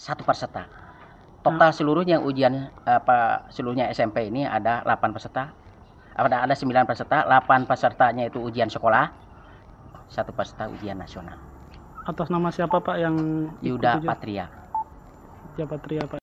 satu peserta. Total seluruhnya ujian apa seluruhnya SMP ini ada 8 peserta. Ada ada 9 peserta, 8 pesertanya itu ujian sekolah, satu peserta ujian nasional. Atas nama siapa Pak yang Yuda? Patria. Yuda Patria Pak.